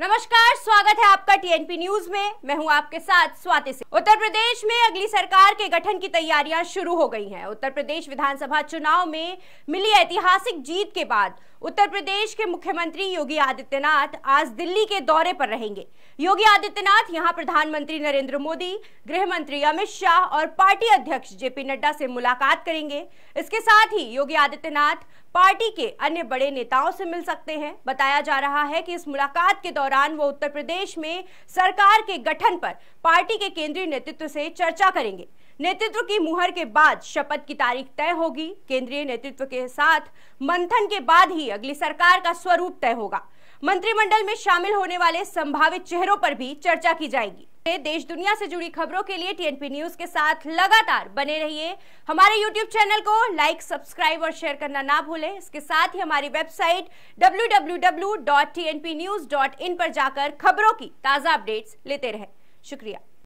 नमस्कार, स्वागत है आपका टीएनपी न्यूज़ में। मैं हूँ आपके साथ स्वाति सिंह। उत्तर प्रदेश में अगली सरकार के गठन की तैयारियाँ शुरू हो गई हैं। उत्तर प्रदेश विधानसभा चुनाव में मिली ऐतिहासिक जीत के बाद उत्तर प्रदेश के मुख्यमंत्री योगी आदित्यनाथ आज दिल्ली के दौरे पर रहेंगे। योगी आदित्यनाथ यहाँ प्रधानमंत्री नरेंद्र मोदी, गृह मंत्री अमित शाह और पार्टी अध्यक्ष जेपी नड्डा से मुलाकात करेंगे। इसके साथ ही योगी आदित्यनाथ पार्टी के अन्य बड़े नेताओं से मिल सकते हैं। बताया जा रहा है कि इस मुलाकात के दौरान वो उत्तर प्रदेश में सरकार के गठन पर पार्टी के केंद्रीय नेतृत्व से चर्चा करेंगे। नेतृत्व की मुहर के बाद शपथ की तारीख तय होगी। केंद्रीय नेतृत्व के साथ मंथन के बाद ही अगली सरकार का स्वरूप तय होगा। मंत्रिमंडल में शामिल होने वाले संभावित चेहरों पर भी चर्चा की जाएगी। देश दुनिया से जुड़ी खबरों के लिए टीएनपी न्यूज़ के साथ लगातार बने रहिए। हमारे यूट्यूब चैनल को लाइक सब्सक्राइब और शेयर करना ना भूलें। इसके साथ ही हमारी वेबसाइट डब्ल्यू पर जाकर खबरों की ताज़ा अपडेट्स लेते रहें। शुक्रिया।